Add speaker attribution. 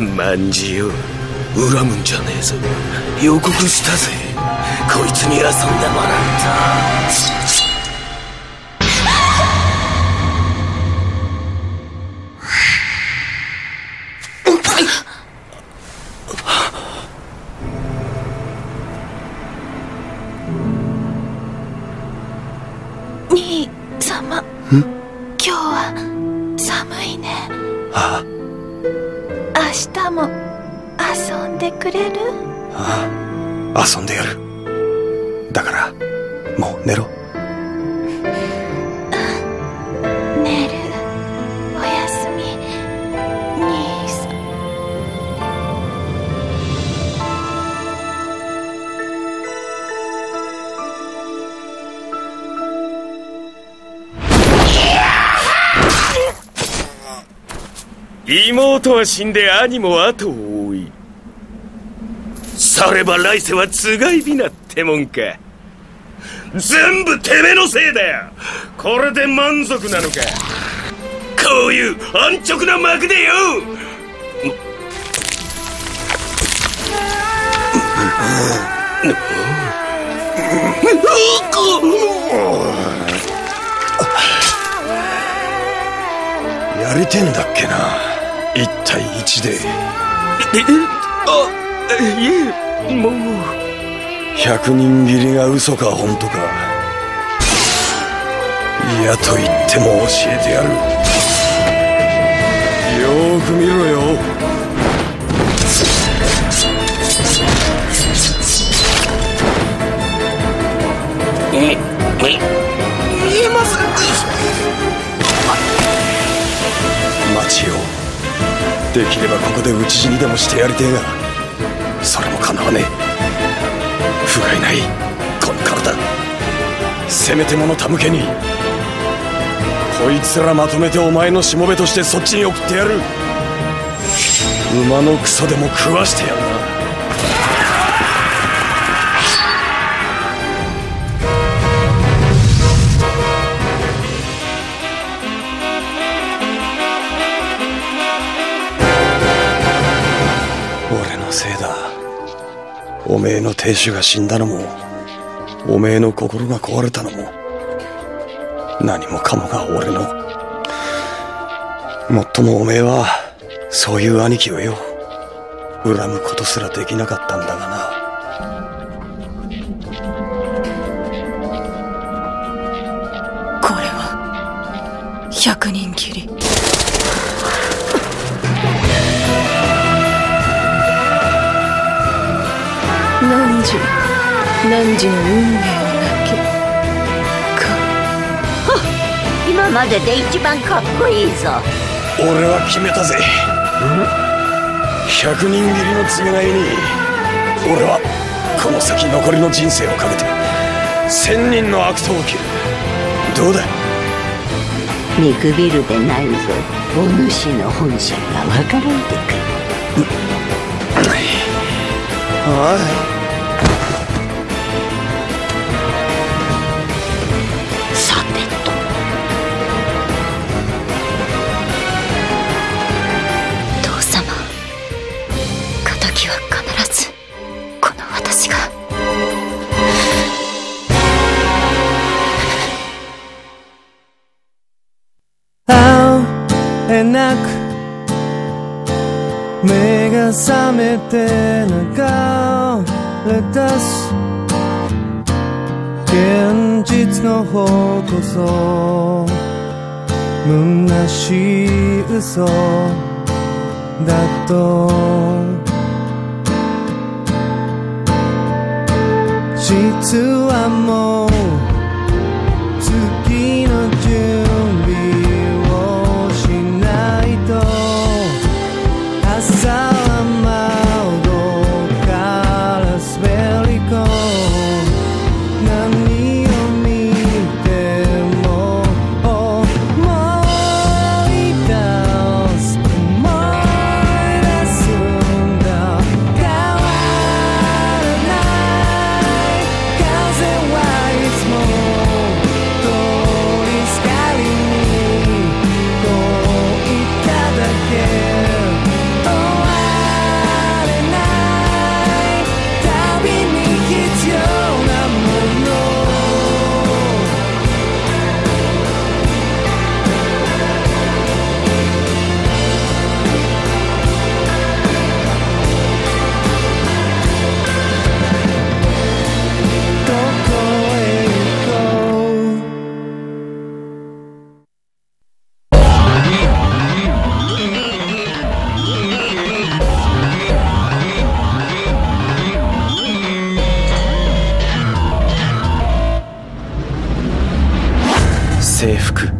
Speaker 1: 万事よ恨むんじゃねえぞ予告したぜこいつに遊んでもらうと
Speaker 2: 兄様今日は寒いね
Speaker 1: あ
Speaker 2: 明日も遊んでくれる？
Speaker 1: ああ遊んでやる。だからもう寝ろ。妹は死んで兄も後を追い。されば来世はつがいびなってもんか。全部てめえのせいだよ。これで満足なのか。こういう安直な幕でよ。やりてんだっけな。一対一で。えあいえもう。百人斬りが嘘か本当か。嫌と言っても教えてやる。よーく見ろよできればここで討ち死にでもしてやりてえがそれもかなわねえ。不甲斐ないこの体。せめてもの手向けにこいつらまとめてお前のしもべとしてそっちに送ってやる。馬の草でも食わしてやる。なせいだ。おめえの亭主が死んだのもおめえの心が壊れたのも何もかもが俺の。もっともおめえはそういう兄貴をよ恨むことすらできなかったんだがな。
Speaker 2: これは百人時？何時の運命をなき？か。
Speaker 3: 今までで一番かっこいいぞ。
Speaker 1: 俺は決めたぜ。百人斬りの償いに俺はこの先残りの人生をかけて千人の悪党を切る。どうだ？
Speaker 3: 見くびるでないぞ。お主の本心がわからんでくる
Speaker 1: おい
Speaker 3: さてと。
Speaker 2: 父様敵は必ずこの私が。
Speaker 4: 会えなく目が覚めて流れ出す現実の方こそ。虚しい嘘。だと
Speaker 1: 制服。